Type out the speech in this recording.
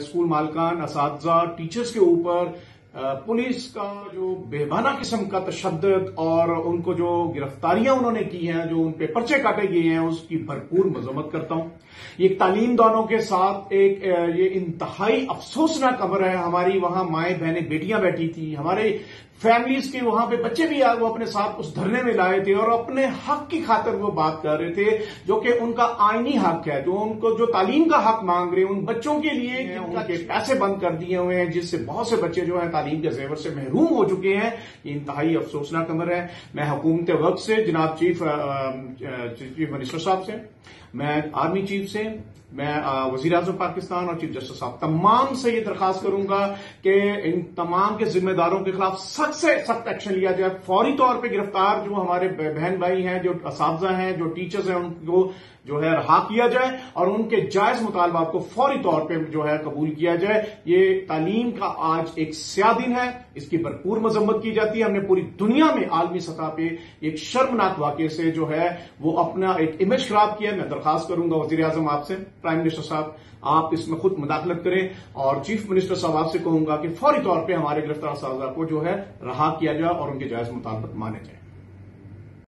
School मालकान इस teachers के ऊपर पुलिस का जो बेबाना किस्म का तशद और उनको जो गिरफ्तारियाँ उन्होंने की हैं जो उन पे पर्चे काटे गए हैं उसकी भरपूर मजम्मत करता हूँ। ये तालीम दानों के साथ एक ये इंतहाई अफसोसनाक खबर है। हमारी वहाँ माए बहने बेटियाँ बैठी थी हमारे फैमिलीज़ के वहाँ पे बच्चे भी वो अपने साथ उस धरने में लाए थे और अपने हक की खातर वो बात कर रहे थे जो कि उनका आईनी हक है जो उनको जो तालीम का हक मांग रहे हैं उन बच्चों के लिए उनके पैसे बंद कर दिए हुए हैं जिससे बहुत से बच्चे जो है तालीम के जेवर से महरूम हो चुके हैं। ये इंतहाई अफसोसनाक अमर है। मैं हुकूमत वक्त से, जनाब चीफ चीफ मिनिस्टर साहब से, मैं आर्मी चीफ से मैं वज़ीर अजम पाकिस्तान और चीफ जस्टिस साहब तमाम से ये दरखास्त करूँगा कि इन तमाम के जिम्मेदारों के खिलाफ सख्त से सख्त एक्शन लिया जाए। फौरी तौर पर गिरफ़्तार जो हमारे बहन भाई हैं, जो इस हैं, जो टीचर्स हैं, उनको जो है रहा किया जाए और उनके जायज़ मुतालबात को फौरी तौर पर जो है कबूल किया जाए। ये तालीम का आज एक स्या दिन है। इसकी भरपूर मजम्मत की जाती है। हमने पूरी दुनिया में आलमी सतह पर एक शर्मनाक वाक्य से जो है वो अपना एक इमेज खराब किया मैं दरखास्त करूँगा वज़ीर आज़म आपसे। प्राइम मिनिस्टर साहब, आप इसमें खुद मुदाखलत करें और चीफ मिनिस्टर साहब आपसे कहूँगा कि फौरी तौर पर हमारे गिरफ़्तार साजा को जो है रहा किया जाए और उनके जायज़ मुतालबत माने जाए।